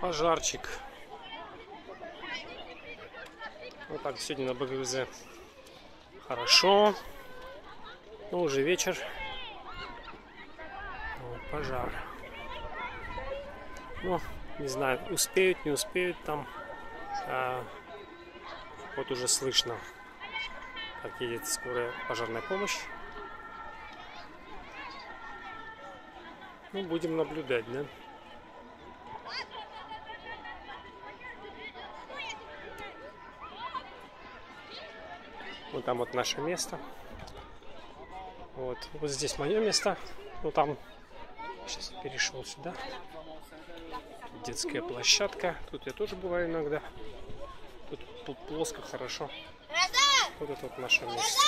Пожарчик. Вот так сегодня на БГВЗ. Хорошо. Ну, уже вечер. Вот, пожар. Ну, не знаю, успеют, не успеют там. А, вот уже слышно, как едет скорая пожарная помощь. Ну, будем наблюдать, да? Вот там вот наше место. Вот, вот здесь мое место. Ну там, сейчас перешел сюда. Детская площадка. Тут я тоже бываю иногда. Тут плоско, хорошо. Вот это вот наше место.